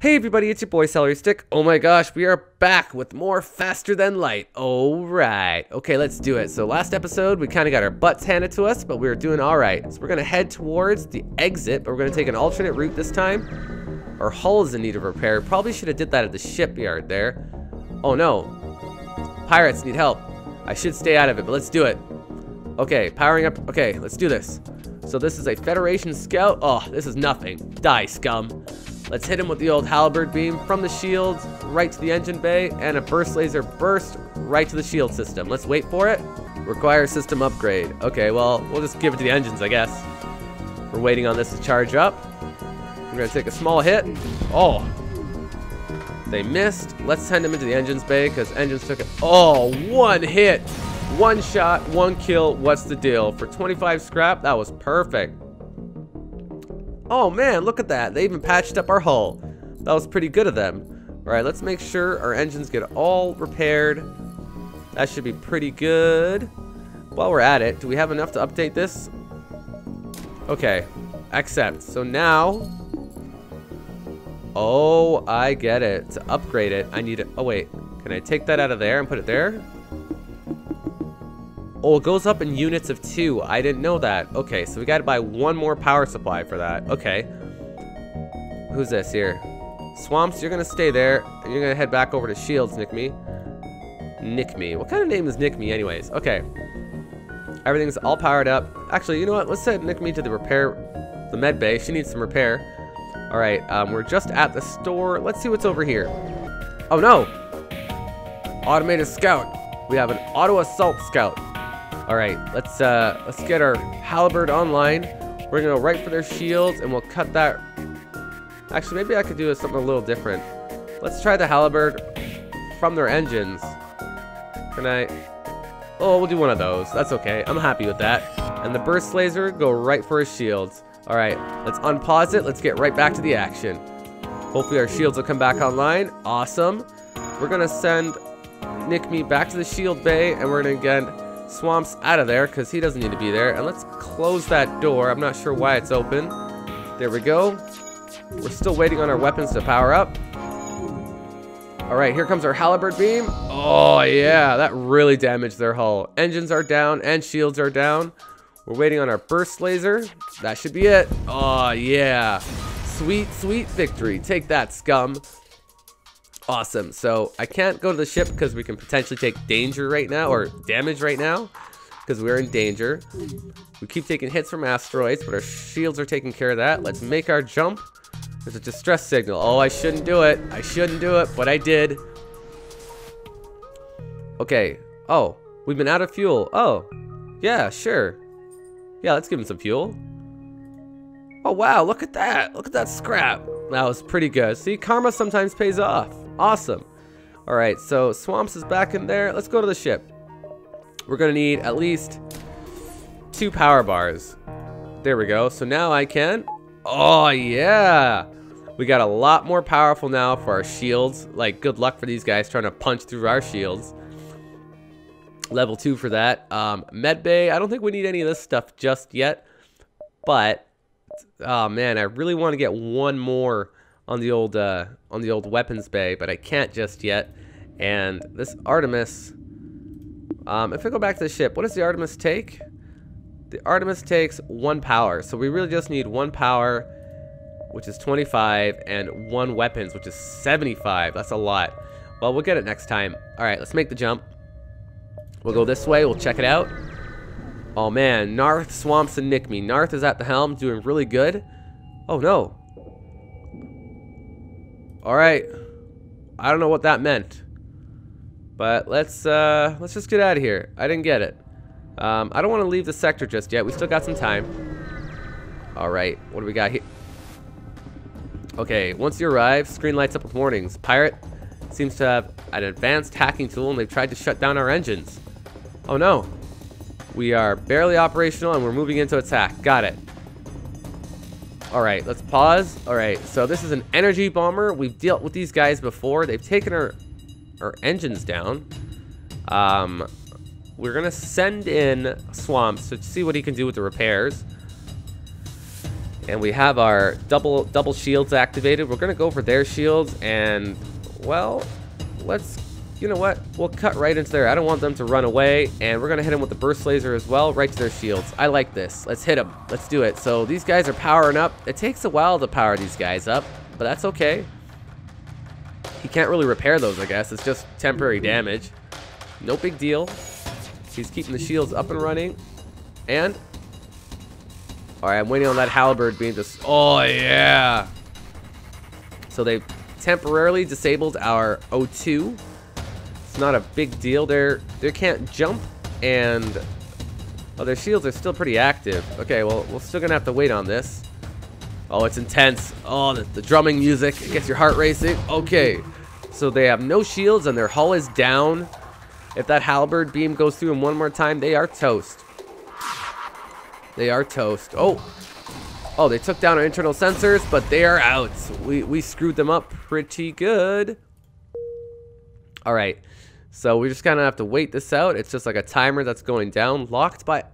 Hey everybody, it's your boy Celery Stick. Oh my gosh, we are back with more Faster Than Light. Alright, okay, let's do it. So last episode, we kind of got our butts handed to us, but we were doing alright. So we're going to head towards the exit, but we're going to take an alternate route this time. Our hull is in need of repair. Probably should have did that at the shipyard there. Oh no. Pirates need help. I should stay out of it, but let's do it. Okay, powering up. Okay, let's do this. So this is a Federation scout. Oh, this is nothing. Die, scum. Let's hit him with the old halberd beam from the shields right to the engine bay and a burst laser burst right to the shield system. Let's wait for it. Require system upgrade. Okay, well, we'll just give it to the engines, I guess. We're waiting on this to charge up. We're gonna take a small hit. Oh, they missed. Let's send them into the engines bay because engines took it. Oh, one hit. One shot, one kill. What's the deal? For 25 scrap, that was perfect. Oh man, look at that. They even patched up our hull. That was pretty good of them. All right, let's make sure our engines get all repaired. That should be pretty good. While we're at it, do we have enough to update this? Okay, accept. So now, oh, I get it. To upgrade it, I need it. Oh wait, can I take that out of there and put it there? Oh, it goes up in units of two. I didn't know that. Okay, so we gotta buy one more power supply for that. Okay. Who's this here? Swamps, you're gonna stay there. And you're gonna head back over to Shields, Nick me. Nick me. What kind of name is Nick me anyways? Okay. Everything's all powered up. Actually, you know what? Let's send Nick me to the repair, the med bay. She needs some repair. All right, um, we're just at the store. Let's see what's over here. Oh no! Automated scout. We have an auto assault scout. All right, let's uh, let's get our halberd online. We're gonna go right for their shields, and we'll cut that. Actually, maybe I could do something a little different. Let's try the halberd from their engines. Can I? Oh, we'll do one of those. That's okay. I'm happy with that. And the burst laser go right for his shields. All right, let's unpause it. Let's get right back to the action. Hopefully our shields will come back online. Awesome. We're gonna send Nick me back to the shield bay, and we're gonna get Swamp's out of there because he doesn't need to be there. And let's close that door. I'm not sure why it's open. There we go. We're still waiting on our weapons to power up. All right, here comes our halberd beam. Oh, yeah, that really damaged their hull. Engines are down and shields are down. We're waiting on our burst laser. That should be it. Oh, yeah. Sweet, sweet victory. Take that, scum. Awesome. So I can't go to the ship because we can potentially take danger right now or damage right now because we're in danger. We keep taking hits from asteroids, but our shields are taking care of that. Let's make our jump. There's a distress signal. Oh, I shouldn't do it. I shouldn't do it, but I did. Okay. Oh, we've been out of fuel. Oh, yeah, sure. Yeah, let's give him some fuel. Oh, wow, look at that. Look at that scrap. That was pretty good. See, karma sometimes pays off. Awesome. All right, so Swamps is back in there. Let's go to the ship. We're gonna need at least two power bars. There we go. So now I can. Oh, yeah. We got a lot more powerful now for our shields. Like, good luck for these guys trying to punch through our shields. Level 2 for that. Um, Medbay, I don't think we need any of this stuff just yet. But, oh man, I really want to get one more on the old uh, on the old weapons bay, but I can't just yet. And this Artemis, um, if I go back to the ship, what does the Artemis take? The Artemis takes one power, so we really just need one power, which is 25, and one weapons, which is 75. That's a lot. Well, we'll get it next time. All right, let's make the jump. We'll go this way. We'll check it out. Oh man, Narth, Swamps, and Nick me. Narth is at the helm, doing really good. Oh no, all right. I don't know what that meant. But let's uh, let's just get out of here. I didn't get it. Um, I don't want to leave the sector just yet. We still got some time. All right. What do we got here? Okay. Once you arrive, screen lights up with warnings. Pirate seems to have an advanced hacking tool, and they've tried to shut down our engines. Oh no. We are barely operational, and we're moving into attack. Got it. All right, let's pause. All right, so this is an energy bomber. We've dealt with these guys before. They've taken our, our engines down. Um, we're to send in Swamps to see what he can do with the repairs. And we have our double double shields activated. We're to go for their shields and, well, let's, you know what? We'll cut right into there. I don't want them to run away. And we're going to hit them with the burst laser as well, right to their shields. I like this. Let's hit them. Let's do it. So these guys are powering up. It takes a while to power these guys up, but that's okay. He can't really repair those, I guess. It's just temporary damage. No big deal. He's keeping the shields up and running. And... Alright, I'm waiting on that halberd beam just... Oh, yeah! So they temporarily disabled our O2. It's not a big deal. They're, they can't jump, and... Oh, their shields are still pretty active. Okay, well, we're still gonna have to wait on this. Oh, it's intense. Oh, the, the drumming music. It gets your heart racing. Okay. So they have no shields and their hull is down. If that halberd beam goes through them one more time, they are toast. They are toast. Oh. Oh, they took down our internal sensors, but they are out. We, we screwed them up pretty good. All right. So we just kind of have to wait this out. It's just like a timer that's going down. Locked by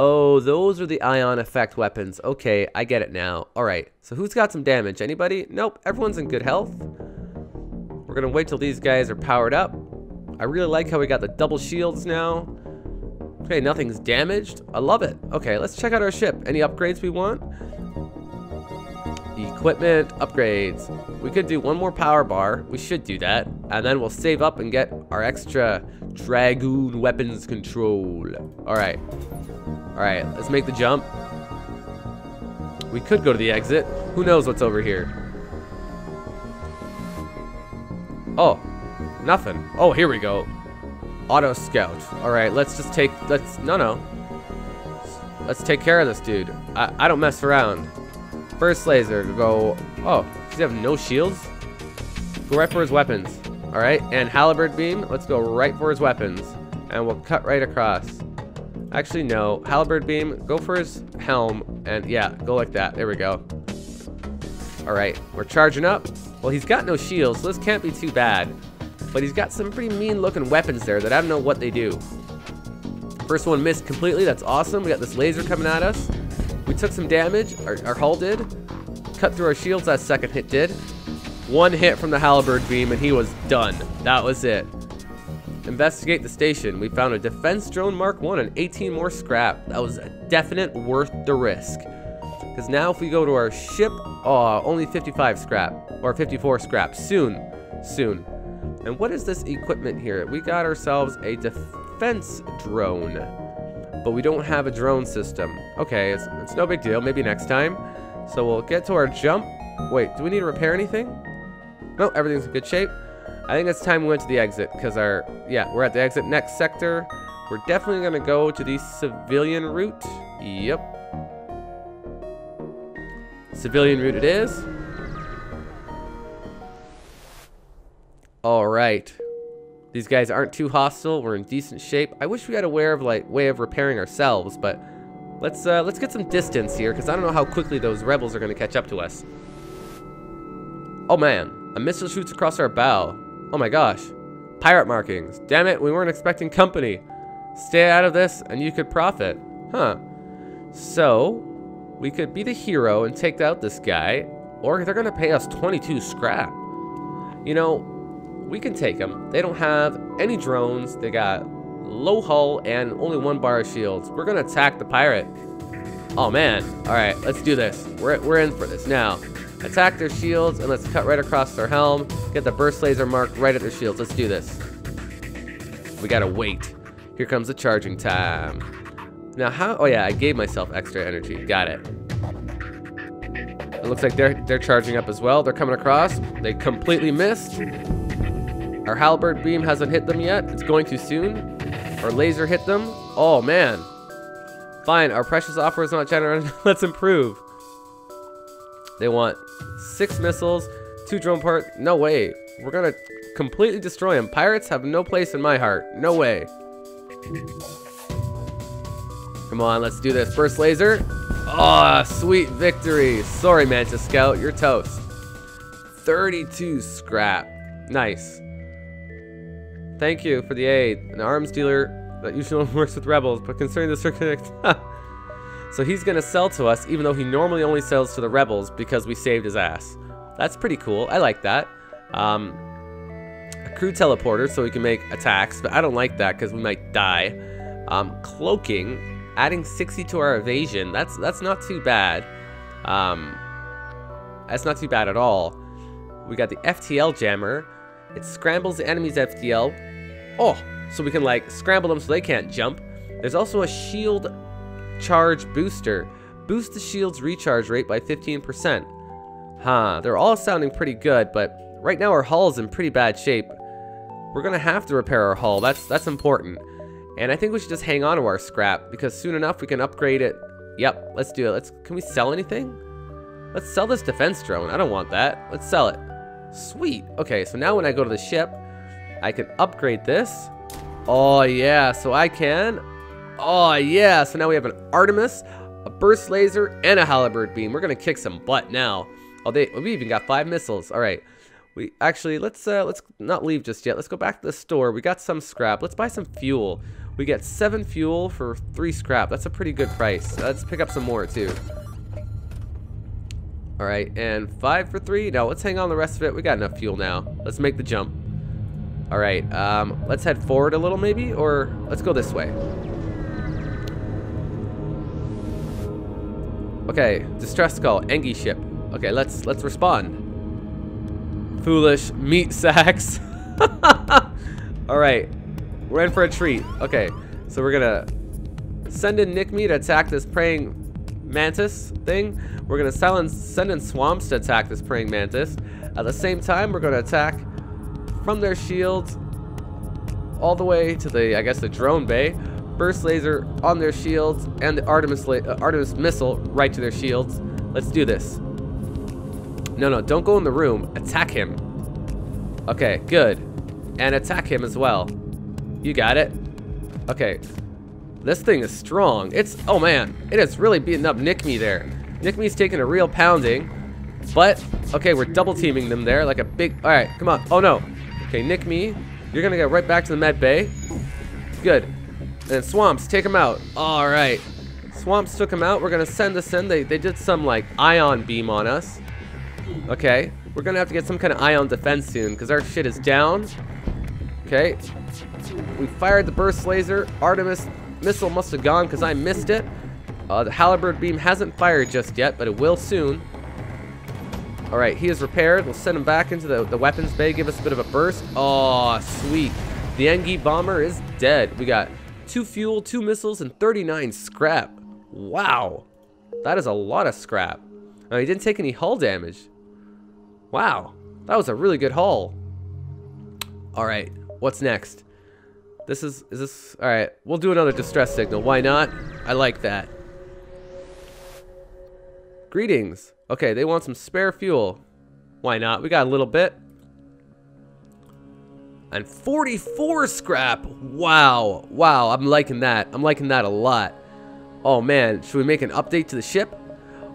Oh, those are the ion effect weapons. Okay, I get it now. All right, so who's got some damage? Anybody? Nope, everyone's in good health. We're gonna wait till these guys are powered up. I really like how we got the double shields now. Okay, nothing's damaged. I love it. Okay, let's check out our ship. Any upgrades we want? Equipment, upgrades. We could do one more power bar. We should do that. And then we'll save up and get our extra Dragoon weapons control. All right. Alright, let's make the jump. We could go to the exit. Who knows what's over here? Oh, nothing. Oh, here we go. Auto scout. Alright, let's just take, let's, no, no. Let's take care of this dude. I, I don't mess around. First laser, go, oh, does he have no shields? Go right for his weapons. Alright, and halberd beam, let's go right for his weapons. And we'll cut right across. Actually, no. Halberd beam, go for his helm, and yeah, go like that. There we go. Alright, we're charging up. Well, he's got no shields, so this can't be too bad. But he's got some pretty mean-looking weapons there that I don't know what they do. First one missed completely. That's awesome. We got this laser coming at us. We took some damage. Our, our hull did. Cut through our shields. That second hit did. One hit from the halberd beam, and he was done. That was it. Investigate the station. We found a defense drone Mark 1 and 18 more scrap. That was a definite worth the risk. Because now if we go to our ship, oh, only 55 scrap. Or 54 scrap. Soon. Soon. And what is this equipment here? We got ourselves a defense drone. But we don't have a drone system. Okay, it's, it's no big deal. Maybe next time. So we'll get to our jump. Wait, do we need to repair anything? No, everything's in good shape. I think it's time we went to the exit because our, yeah, we're at the exit next sector. We're definitely going to go to the civilian route. Yep. Civilian route it is. All right. These guys aren't too hostile. We're in decent shape. I wish we had a way of like way of repairing ourselves, but let's uh, let's get some distance here because I don't know how quickly those rebels are going to catch up to us. Oh man, a missile shoots across our bow. Oh my gosh. Pirate markings. Damn it, we weren't expecting company. Stay out of this and you could profit. Huh. So, we could be the hero and take out this guy, or they're gonna pay us 22 scrap. You know, we can take them. They don't have any drones. They got low hull and only one bar of shields. We're gonna attack the pirate. Oh man. All right, let's do this. We're, we're in for this now. Attack their shields, and let's cut right across their helm. Get the burst laser marked right at their shields. Let's do this. We gotta wait. Here comes the charging time. Now how, oh yeah, I gave myself extra energy. Got it. It looks like they're, they're charging up as well. They're coming across. They completely missed. Our halberd beam hasn't hit them yet. It's going too soon. Our laser hit them. Oh man. Fine, our precious offer is not generated. Let's improve. They want six missiles, two drone parts. No way. We're gonna completely destroy them. Pirates have no place in my heart. No way. Come on, let's do this. First laser. Oh, sweet victory. Sorry, Mantis Scout. You're toast. 32 scrap. Nice. Thank you for the aid. An arms dealer that usually works with rebels, but concerning the circuit... So he's gonna sell to us, even though he normally only sells to the rebels because we saved his ass. That's pretty cool. I like that. Um, a crew teleporter so we can make attacks, but I don't like that because we might die. Um, cloaking, adding 60 to our evasion. That's that's not too bad. Um, that's not too bad at all. We got the FTL jammer. It scrambles the enemy's FTL. Oh, so we can like scramble them so they can't jump. There's also a shield charge booster. Boost the shield's recharge rate by 15%. Huh, they're all sounding pretty good, but right now our hull is in pretty bad shape. We're gonna have to repair our hull, that's, that's important. And I think we should just hang on to our scrap, because soon enough we can upgrade it. Yep, let's do it. Let's, can we sell anything? Let's sell this defense drone. I don't want that. Let's sell it. Sweet. Okay, so now when I go to the ship, I can upgrade this. Oh, yeah. So I can... Oh, yeah. So now we have an Artemis, a burst laser, and a halberd beam. We're to kick some butt now. Oh, they, we even got five missiles. All right. We actually, let's uh, let's not leave just yet. Let's go back to the store. We got some scrap. Let's buy some fuel. We get seven fuel for three scrap. That's a pretty good price. Let's pick up some more too. All right, and five for three. Now let's hang on the rest of it. We got enough fuel now. Let's make the jump. All right, um, let's head forward a little maybe, or let's go this way. Okay, distress call, Engi ship. Okay, let's let's respond. Foolish meat sacks. All right, we're in for a treat. Okay, so we're gonna send in Nick Me to attack this praying mantis thing. We're gonna send in swamps to attack this praying mantis. At the same time, we're gonna attack from their shields all the way to the, I guess, the drone bay. Burst laser on their shields and the Artemis, uh, Artemis missile right to their shields. Let's do this. No, no, don't go in the room. Attack him. Okay, good. And attack him as well. You got it. Okay. This thing is strong. It's, oh man, it is really beating up Nick Me there. Nick Me's taking a real pounding. But, okay, we're double teaming them there like a big, all right, come on. Oh no. Okay, Nick Me, you're gonna get right back to the med bay. Good. And Swamps, take him out. All right. Swamps took him out. We're gonna send this in. They, they did some like ion beam on us. Okay. We're gonna have to get some kind of ion defense soon because our shit is down. Okay. We fired the burst laser. Artemis missile must have gone because I missed it. Uh, the halberd beam hasn't fired just yet, but it will soon. All right, he is repaired. We'll send him back into the, the weapons bay, give us a bit of a burst. Oh, sweet. The Engi bomber is dead. We got two fuel, two missiles, and 39 scrap. Wow. That is a lot of scrap. Now, he didn't take any hull damage. Wow. That was a really good haul. All right, what's next? This is, is this, all right, we'll do another distress signal. Why not? I like that. Greetings. Okay, they want some spare fuel. Why not? We got a little bit. And 44 scrap. Wow. Wow, I'm liking that. I'm liking that a lot. Oh, man. Should we make an update to the ship?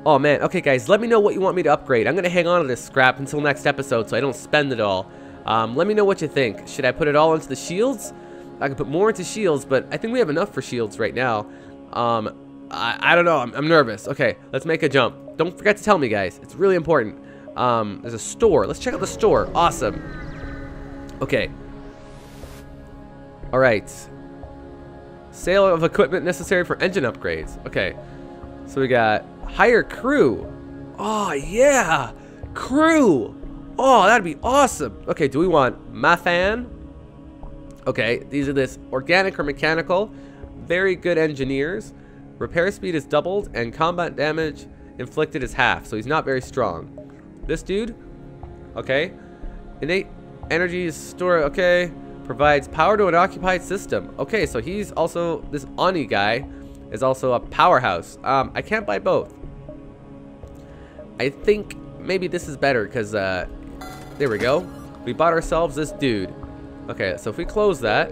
Oh, man. Okay, guys, let me know what you want me to upgrade. I'm to hang on to this scrap until next episode so I don't spend it all. Um, let me know what you think. Should I put it all into the shields? I can put more into shields, but I think we have enough for shields right now. Um, I, I don't know. I'm, I'm nervous. Okay, let's make a jump. Don't forget to tell me, guys. It's really important. Um, there's a store. Let's check out the store. Awesome. Okay. All right. Sale of equipment necessary for engine upgrades. Okay. So we got hire crew. Oh, yeah. Crew. Oh, that'd be awesome. Okay, do we want Mathan? Okay, these are this organic or mechanical. Very good engineers. Repair speed is doubled and combat damage inflicted is half, so he's not very strong. This dude, okay. Innate energy is store, okay. Provides power to an occupied system. Okay, so he's also, this Ani guy is also a powerhouse. Um, I can't buy both. I think maybe this is better because, uh, there we go. We bought ourselves this dude. Okay, so if we close that,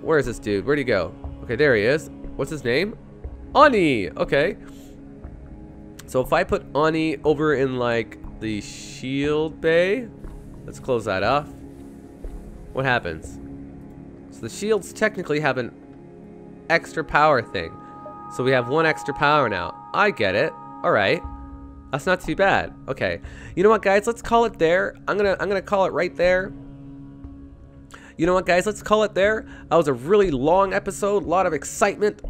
where is this dude? Where'd he go? Okay, there he is. What's his name? Ani! Okay. So if I put Ani over in like the shield bay, let's close that off. What happens? So the shields technically have an extra power thing. So we have one extra power now. I get it. All right. That's not too bad. Okay. You know what, guys? Let's call it there. I'm gonna I'm gonna call it right there. You know what, guys? Let's call it there. That was a really long episode. A lot of excitement.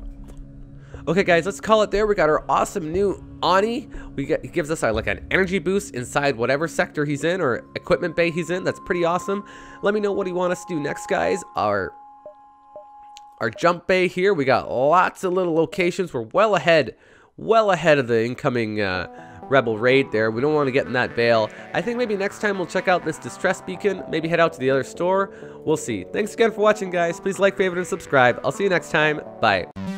Okay, guys, let's call it there. We got our awesome new Ani. We get, he gives us a, like an energy boost inside whatever sector he's in or equipment bay he's in. That's pretty awesome. Let me know what you want us to do next, guys. Our our jump bay here. We got lots of little locations. We're well ahead, well ahead of the incoming uh, rebel raid there. We don't want to get in that veil. I think maybe next time we'll check out this distress beacon. Maybe head out to the other store. We'll see. Thanks again for watching, guys. Please like, favorite, and subscribe. I'll see you next time. Bye.